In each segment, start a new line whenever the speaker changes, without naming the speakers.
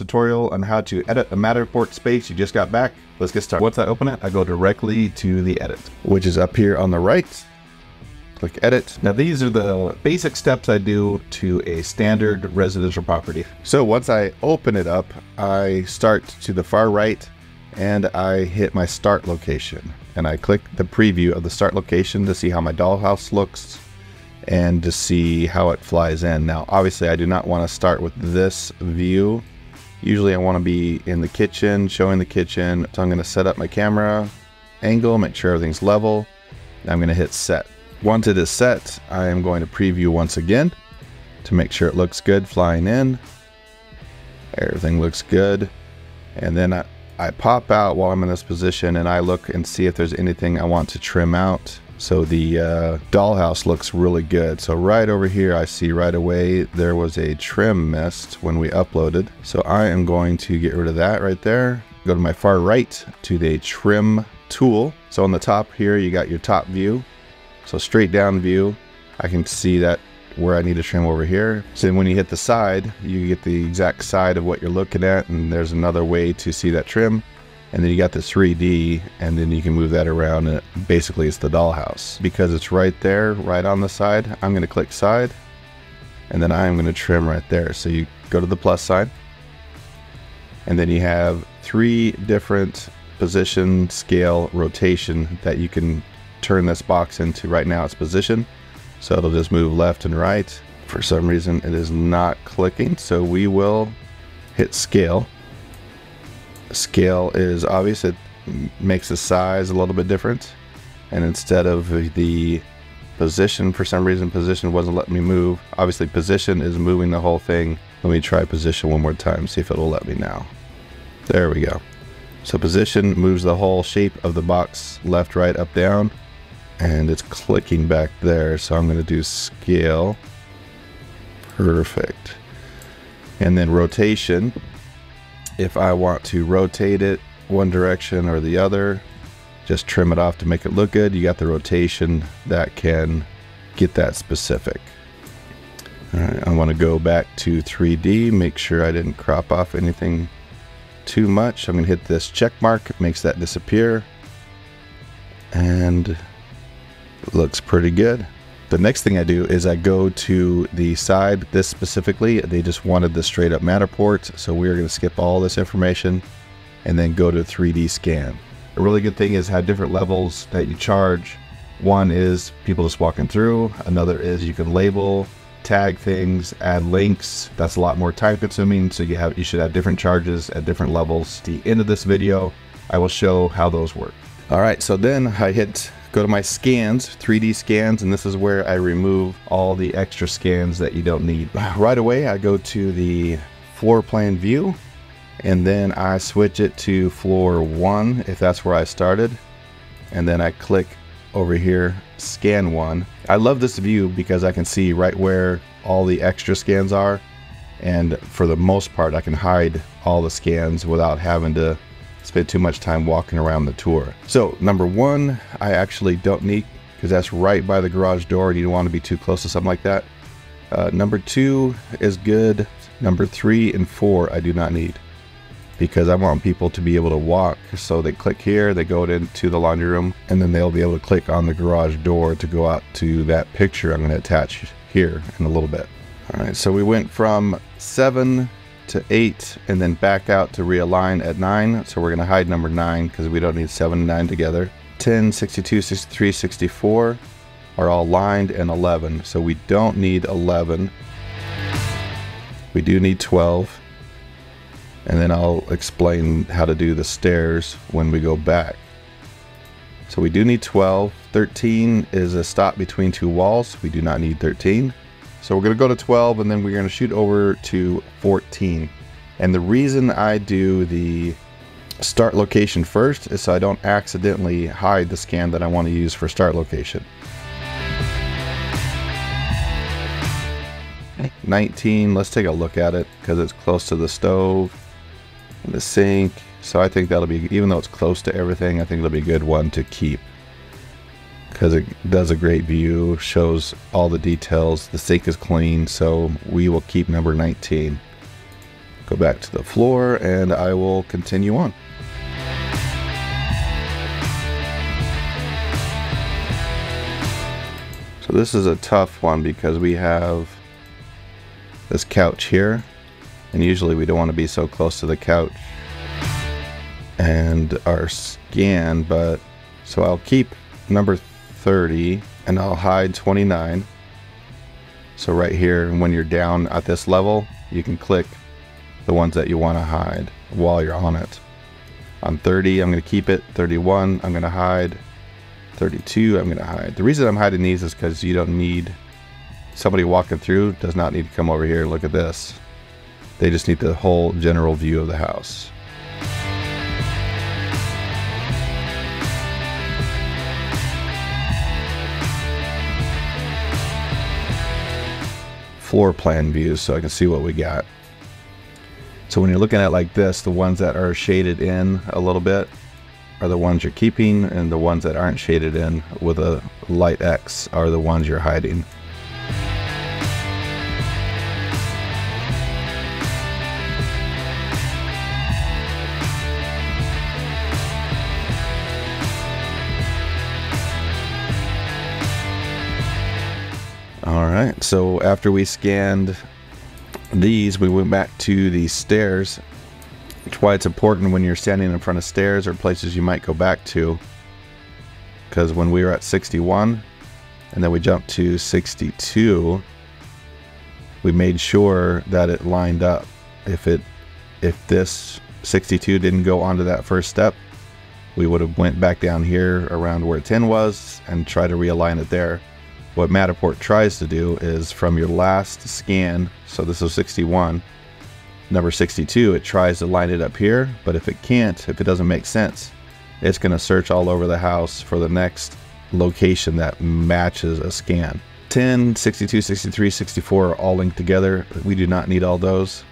tutorial on how to edit a Matterport space you just got back. Let's get started. Once I open it, I go directly to the edit, which is up here on the right. Click edit. Now these are the basic steps I do to a standard residential property. So once I open it up, I start to the far right and I hit my start location and I click the preview of the start location to see how my dollhouse looks and to see how it flies in. Now, obviously I do not want to start with this view Usually I want to be in the kitchen, showing the kitchen. So I'm going to set up my camera angle, make sure everything's level. I'm going to hit set. Once it is set, I am going to preview once again to make sure it looks good flying in. Everything looks good. And then I, I pop out while I'm in this position and I look and see if there's anything I want to trim out. So the uh, dollhouse looks really good. So right over here, I see right away there was a trim missed when we uploaded. So I am going to get rid of that right there. Go to my far right to the trim tool. So on the top here, you got your top view. So straight down view, I can see that where I need to trim over here. So then when you hit the side, you get the exact side of what you're looking at. And there's another way to see that trim and then you got the 3D, and then you can move that around, and basically it's the dollhouse. Because it's right there, right on the side, I'm going to click side, and then I'm going to trim right there. So you go to the plus sign, and then you have three different position, scale, rotation that you can turn this box into. Right now it's position, so it'll just move left and right. For some reason it is not clicking, so we will hit scale scale is obvious. It makes the size a little bit different. And instead of the position, for some reason, position wasn't letting me move. Obviously, position is moving the whole thing. Let me try position one more time, see if it'll let me now. There we go. So position moves the whole shape of the box left, right, up, down. And it's clicking back there. So I'm going to do scale. Perfect. And then rotation if I want to rotate it one direction or the other, just trim it off to make it look good. You got the rotation that can get that specific. All right, I want to go back to 3D, make sure I didn't crop off anything too much. I'm going to hit this check mark, it makes that disappear. And looks pretty good. The next thing I do is I go to the side, this specifically, they just wanted the straight up Matterport, so we're gonna skip all this information and then go to 3D scan. A really good thing is have different levels that you charge. One is people just walking through, another is you can label, tag things, add links. That's a lot more time consuming, so you have you should have different charges at different levels. At the end of this video, I will show how those work. All right, so then I hit go to my scans, 3D scans, and this is where I remove all the extra scans that you don't need. Right away, I go to the floor plan view, and then I switch it to floor one, if that's where I started. And then I click over here, scan one. I love this view because I can see right where all the extra scans are. And for the most part, I can hide all the scans without having to spend too much time walking around the tour. So number one, I actually don't need because that's right by the garage door and you don't want to be too close to something like that. Uh, number two is good. Number three and four, I do not need because I want people to be able to walk. So they click here, they go into the laundry room, and then they'll be able to click on the garage door to go out to that picture I'm going to attach here in a little bit. All right, so we went from seven to 8 and then back out to realign at 9. So we're going to hide number 9 because we don't need 7 and 9 together. 10, 62, 63, 64 are all lined and 11. So we don't need 11. We do need 12. And then I'll explain how to do the stairs when we go back. So we do need 12. 13 is a stop between two walls. We do not need 13. So we're going to go to 12 and then we're going to shoot over to 14. And the reason I do the start location first is so I don't accidentally hide the scan that I want to use for start location. 19, let's take a look at it because it's close to the stove and the sink. So I think that'll be, even though it's close to everything, I think it'll be a good one to keep because it does a great view, shows all the details. The sink is clean, so we will keep number 19. Go back to the floor and I will continue on. So this is a tough one because we have this couch here and usually we don't want to be so close to the couch and our scan but so I'll keep number 30 and I'll hide 29 so right here when you're down at this level you can click the ones that you want to hide while you're on it. On 30 I'm going to keep it. 31 I'm going to hide. 32 I'm going to hide. The reason I'm hiding these is because you don't need somebody walking through does not need to come over here. Look at this. They just need the whole general view of the house. Floor plan views so I can see what we got. So when you're looking at like this, the ones that are shaded in a little bit are the ones you're keeping and the ones that aren't shaded in with a light X are the ones you're hiding. All right, so after we scanned these, we went back to the stairs. That's why it's important when you're standing in front of stairs or places you might go back to. Because when we were at 61, and then we jumped to 62, we made sure that it lined up. If it, if this 62 didn't go onto that first step, we would have went back down here around where 10 was and try to realign it there what Matterport tries to do is from your last scan, so this is 61, number 62, it tries to line it up here, but if it can't, if it doesn't make sense, it's going to search all over the house for the next location that matches a scan. 10, 62, 63, 64 are all linked together. We do not need all those.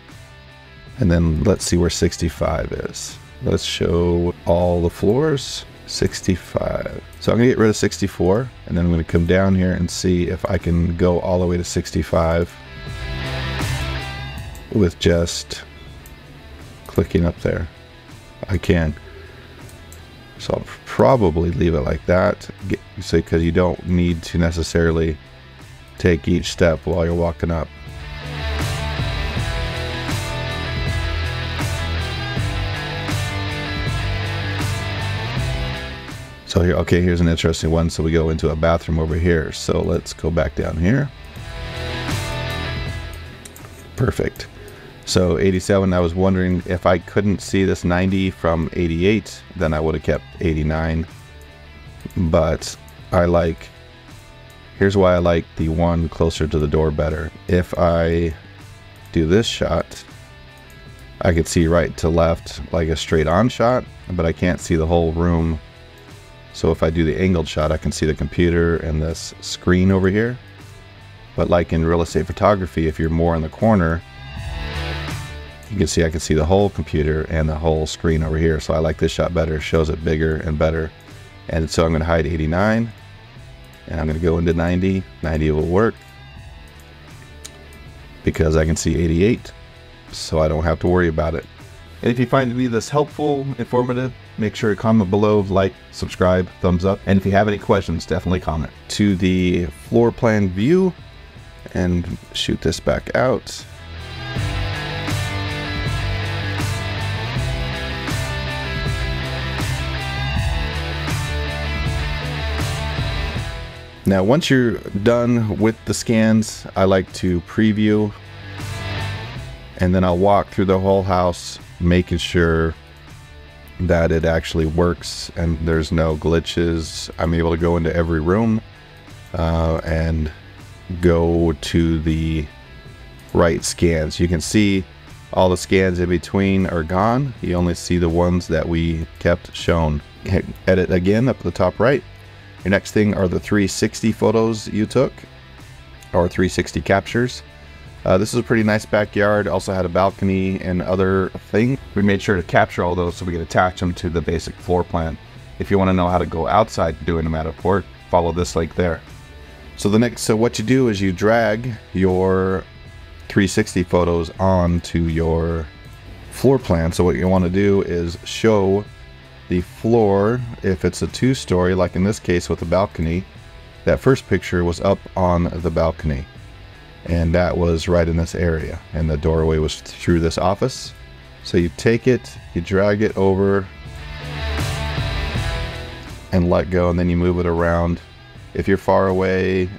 And then let's see where 65 is. Let's show all the floors. 65. So I'm to get rid of 64 and then I'm to come down here and see if I can go all the way to 65 with just clicking up there. I can. So I'll probably leave it like that so because you don't need to necessarily take each step while you're walking up. Here, okay, here's an interesting one. So we go into a bathroom over here. So let's go back down here. Perfect. So 87, I was wondering if I couldn't see this 90 from 88, then I would have kept 89. But I like, here's why I like the one closer to the door better. If I do this shot, I could see right to left like a straight on shot, but I can't see the whole room so if I do the angled shot, I can see the computer and this screen over here. But like in real estate photography, if you're more in the corner, you can see I can see the whole computer and the whole screen over here. So I like this shot better, it shows it bigger and better. And so I'm going to hide 89 and I'm going to go into 90. 90 will work because I can see 88 so I don't have to worry about it. And if you find of this helpful, informative, make sure to comment below, like, subscribe, thumbs up. And if you have any questions, definitely comment. To the floor plan view and shoot this back out. Now, once you're done with the scans, I like to preview and then I'll walk through the whole house making sure that it actually works and there's no glitches. I'm able to go into every room uh, and go to the right scans. You can see all the scans in between are gone. You only see the ones that we kept shown. Hit edit again up the top right. Your next thing are the 360 photos you took or 360 captures. Uh, this is a pretty nice backyard. Also had a balcony and other things. We made sure to capture all those so we could attach them to the basic floor plan. If you want to know how to go outside doing a Matterport, follow this link there. So the next, so what you do is you drag your 360 photos onto your floor plan. So what you want to do is show the floor, if it's a two-story, like in this case with a balcony, that first picture was up on the balcony. And that was right in this area. And the doorway was through this office. So you take it, you drag it over and let go, and then you move it around. If you're far away,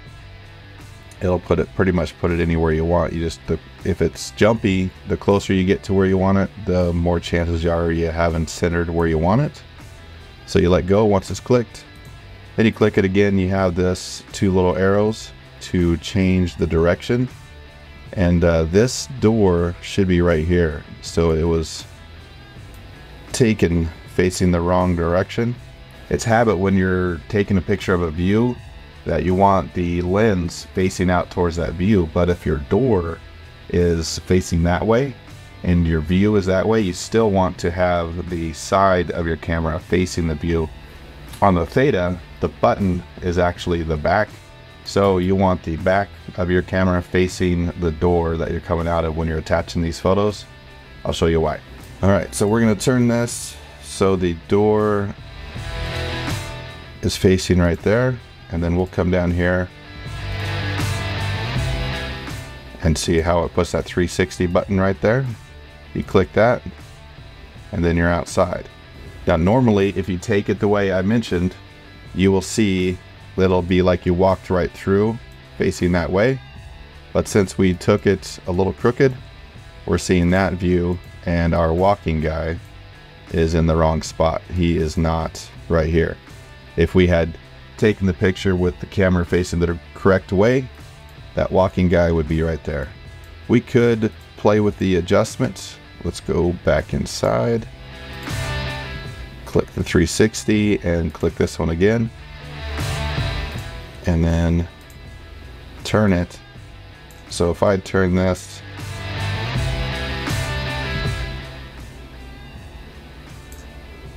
it'll put it pretty much put it anywhere you want. You just the, if it's jumpy, the closer you get to where you want it, the more chances you are you haven't centered where you want it. So you let go once it's clicked. Then you click it again. You have this two little arrows to change the direction. And uh, this door should be right here. So it was taken facing the wrong direction. It's habit when you're taking a picture of a view that you want the lens facing out towards that view. But if your door is facing that way and your view is that way, you still want to have the side of your camera facing the view. On the Theta, the button is actually the back. So you want the back of your camera facing the door that you're coming out of when you're attaching these photos. I'll show you why. All right, so we're gonna turn this so the door is facing right there and then we'll come down here and see how it puts that 360 button right there. You click that and then you're outside. Now normally if you take it the way I mentioned, you will see it'll be like you walked right through facing that way. But since we took it a little crooked, we're seeing that view and our walking guy is in the wrong spot. He is not right here. If we had taken the picture with the camera facing the correct way, that walking guy would be right there. We could play with the adjustments. Let's go back inside. Click the 360 and click this one again. And then turn it. So if I turn this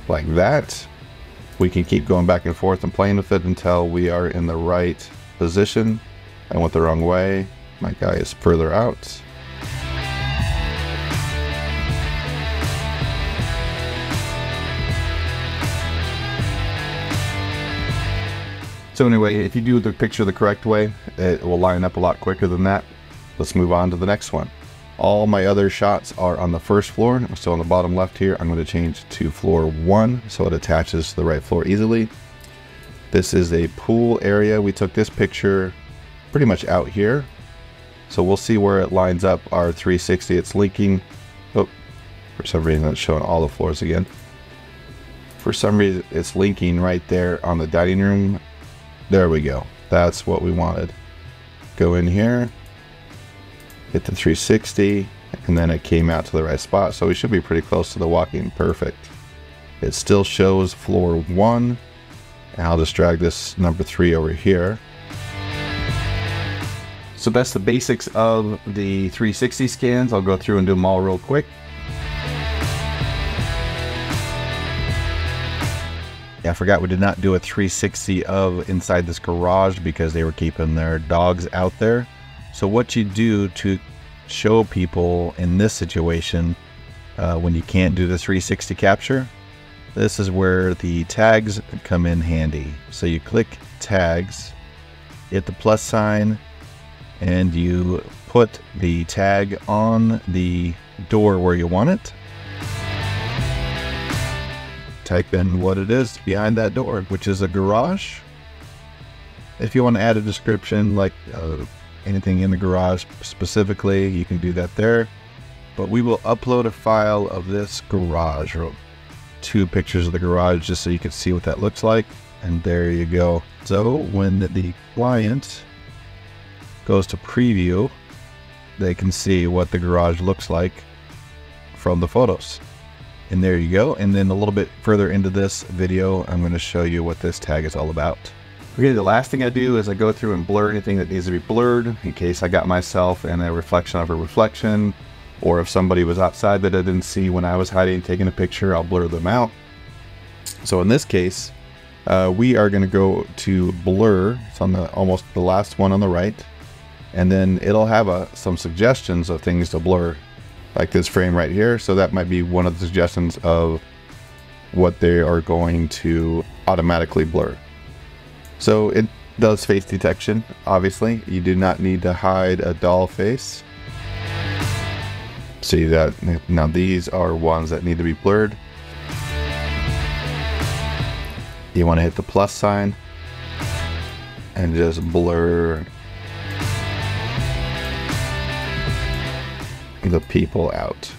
like that, we can keep going back and forth and playing with it until we are in the right position. I went the wrong way. My guy is further out. So anyway, if you do the picture the correct way, it will line up a lot quicker than that. Let's move on to the next one. All my other shots are on the first floor. Still on the bottom left here. I'm going to change to floor one so it attaches to the right floor easily. This is a pool area. We took this picture pretty much out here. So we'll see where it lines up our 360. It's linking. Oh, for some reason it's showing all the floors again. For some reason it's linking right there on the dining room. There we go. That's what we wanted. Go in here, hit the 360 and then it came out to the right spot. So we should be pretty close to the walking. Perfect. It still shows floor one. I'll just drag this number three over here. So that's the basics of the 360 scans. I'll go through and do them all real quick Yeah, I forgot we did not do a 360 of inside this garage because they were keeping their dogs out there. So what you do to show people in this situation uh, when you can't do the 360 capture, this is where the tags come in handy. So you click tags, hit the plus sign, and you put the tag on the door where you want it. Type in what it is behind that door, which is a garage. If you want to add a description like uh, anything in the garage specifically, you can do that there. But we will upload a file of this garage or two pictures of the garage just so you can see what that looks like. And there you go. So when the client goes to preview, they can see what the garage looks like from the photos. And there you go. And then a little bit further into this video, I'm going to show you what this tag is all about. Okay, the last thing I do is I go through and blur anything that needs to be blurred in case I got myself in a reflection of a reflection or if somebody was outside that I didn't see when I was hiding taking a picture, I'll blur them out. So in this case, uh, we are going to go to blur. It's on the almost the last one on the right. And then it'll have a, some suggestions of things to blur. Like this frame right here. So that might be one of the suggestions of what they are going to automatically blur. So it does face detection, obviously. You do not need to hide a doll face. See that, now these are ones that need to be blurred. You want to hit the plus sign and just blur the people out.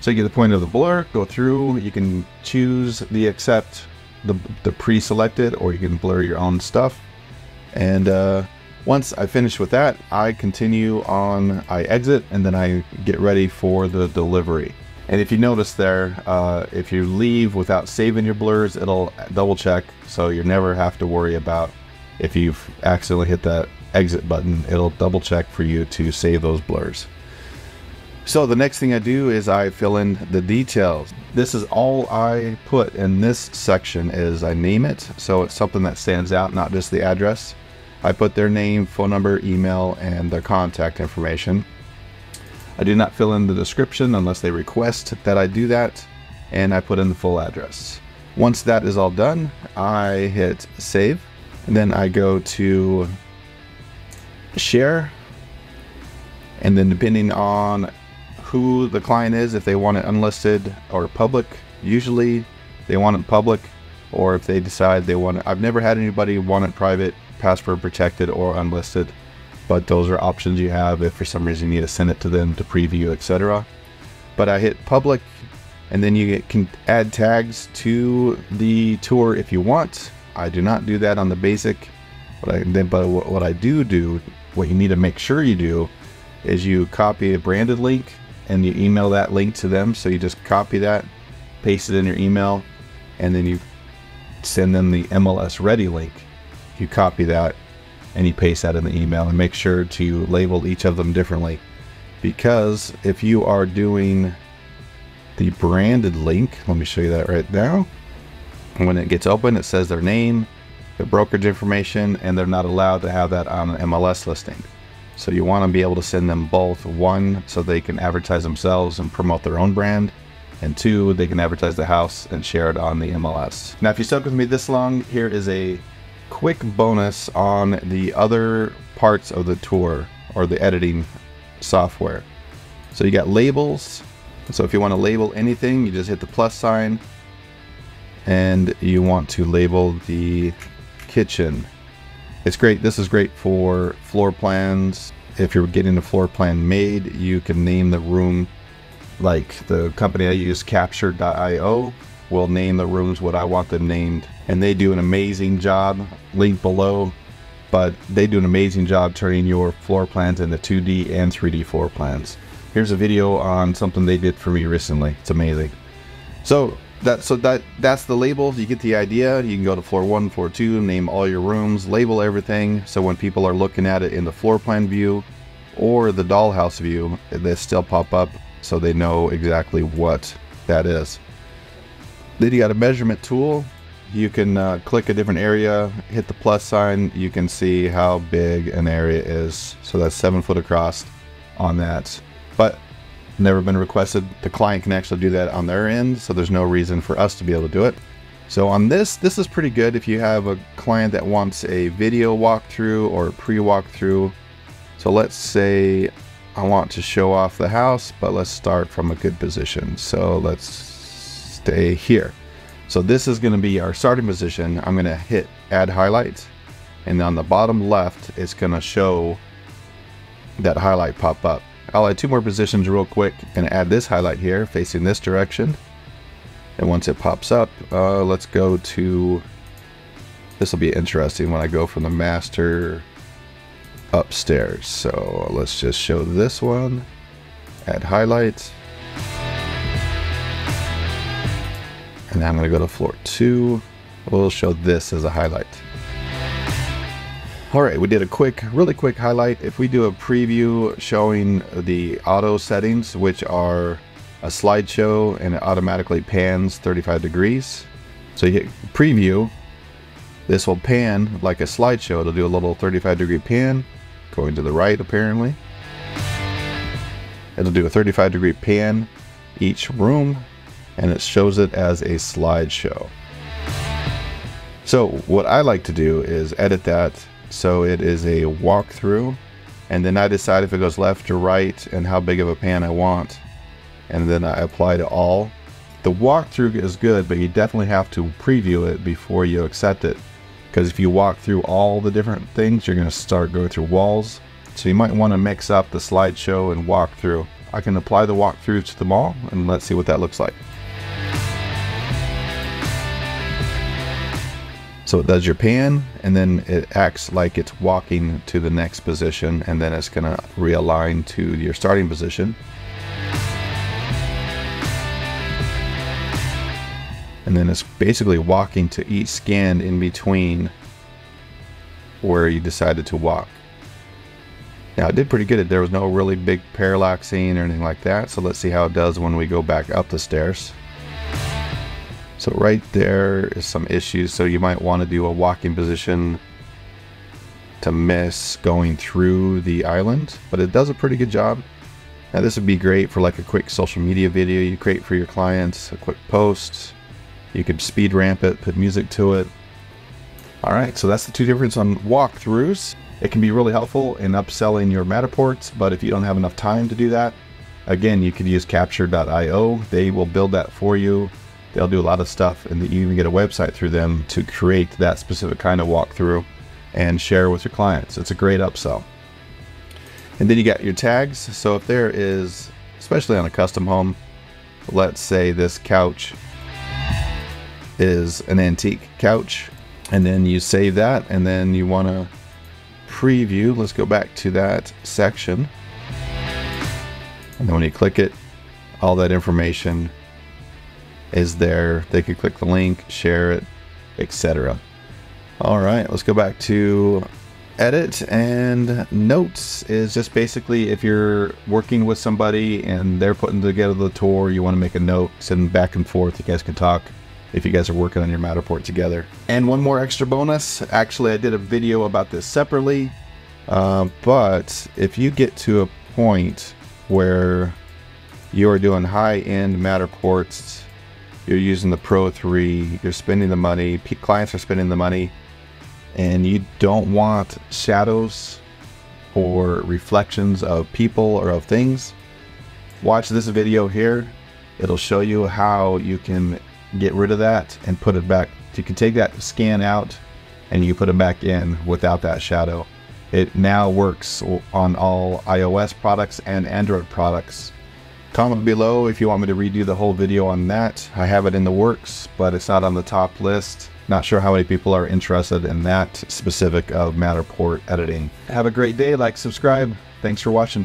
So you get the point of the blur, go through, you can choose the accept the, the pre-selected or you can blur your own stuff. And uh, once I finish with that, I continue on, I exit, and then I get ready for the delivery. And if you notice there, uh, if you leave without saving your blurs, it'll double check. So you never have to worry about if you've accidentally hit that exit button, it'll double check for you to save those blurs. So the next thing I do is I fill in the details. This is all I put in this section is I name it. So it's something that stands out, not just the address. I put their name, phone number, email, and their contact information. I do not fill in the description unless they request that I do that. And I put in the full address. Once that is all done, I hit save. And then I go to share. And then depending on who the client is, if they want it unlisted or public. Usually they want it public, or if they decide they want it. I've never had anybody want it private, password protected, or unlisted, but those are options you have if for some reason you need to send it to them to preview, etc. But I hit public, and then you can add tags to the tour if you want. I do not do that on the basic, but I, but what I do do, what you need to make sure you do, is you copy a branded link and you email that link to them. So you just copy that, paste it in your email, and then you send them the MLS ready link. You copy that and you paste that in the email and make sure to label each of them differently. Because if you are doing the branded link, let me show you that right now. When it gets open, it says their name, their brokerage information, and they're not allowed to have that on an MLS listing. So you want to be able to send them both one, so they can advertise themselves and promote their own brand, and two, they can advertise the house and share it on the MLS. Now, if you stuck with me this long, here is a quick bonus on the other parts of the tour or the editing software. So you got labels. So if you want to label anything, you just hit the plus sign and you want to label the kitchen it's great. This is great for floor plans. If you're getting a floor plan made, you can name the room like the company I use, capture.io, will name the rooms what I want them named. And they do an amazing job, link below, but they do an amazing job turning your floor plans into 2D and 3D floor plans. Here's a video on something they did for me recently. It's amazing. So that so that that's the label. You get the idea. You can go to floor one floor two name all your rooms label everything. So when people are looking at it in the floor plan view or the dollhouse view they still pop up so they know exactly what that is. Then you got a measurement tool. You can uh, click a different area hit the plus sign. You can see how big an area is. So that's seven foot across on that. But never been requested. The client can actually do that on their end, so there's no reason for us to be able to do it. So on this, this is pretty good if you have a client that wants a video walkthrough or pre-walkthrough. So let's say I want to show off the house, but let's start from a good position. So let's stay here. So this is going to be our starting position. I'm going to hit add highlight and on the bottom left, it's going to show that highlight pop up. I'll add two more positions real quick and add this highlight here facing this direction. And once it pops up, uh, let's go to, this will be interesting when I go from the master upstairs. So let's just show this one, add highlights. And now I'm gonna go to floor two. We'll show this as a highlight. All right, we did a quick, really quick highlight. If we do a preview showing the auto settings, which are a slideshow and it automatically pans 35 degrees. So you hit preview, this will pan like a slideshow. It'll do a little 35 degree pan, going to the right apparently. It'll do a 35 degree pan each room and it shows it as a slideshow. So what I like to do is edit that so it is a walkthrough and then I decide if it goes left or right and how big of a pan I want and then I apply to all. The walkthrough is good but you definitely have to preview it before you accept it because if you walk through all the different things you're going to start going through walls so you might want to mix up the slideshow and walkthrough. I can apply the walkthrough to them all and let's see what that looks like. So it does your pan and then it acts like it's walking to the next position and then it's to realign to your starting position. And then it's basically walking to each scan in between where you decided to walk. Now it did pretty good. There was no really big parallaxing or anything like that. So let's see how it does when we go back up the stairs. So right there is some issues. So you might want to do a walking position to miss going through the island, but it does a pretty good job. Now this would be great for like a quick social media video you create for your clients, a quick post. You could speed ramp it, put music to it. All right, so that's the two difference on walkthroughs. It can be really helpful in upselling your Matterports, but if you don't have enough time to do that, again, you could use capture.io. They will build that for you They'll do a lot of stuff and you even get a website through them to create that specific kind of walkthrough and share with your clients. It's a great upsell. And then you got your tags. So if there is, especially on a custom home, let's say this couch is an antique couch, and then you save that, and then you want to preview. Let's go back to that section. And then when you click it, all that information is there. They could click the link, share it, etc. All right, let's go back to edit and notes is just basically if you're working with somebody and they're putting together the tour, you want to make a note, send back and forth. You guys can talk if you guys are working on your Matterport together. And one more extra bonus. Actually, I did a video about this separately, uh, but if you get to a point where you are doing high-end Matterports you're using the Pro 3, you're spending the money, clients are spending the money, and you don't want shadows or reflections of people or of things, watch this video here. It'll show you how you can get rid of that and put it back. You can take that scan out and you put it back in without that shadow. It now works on all iOS products and Android products. Comment below if you want me to redo the whole video on that. I have it in the works, but it's not on the top list. Not sure how many people are interested in that specific of Matterport editing. Have a great day, like, subscribe. Thanks for watching.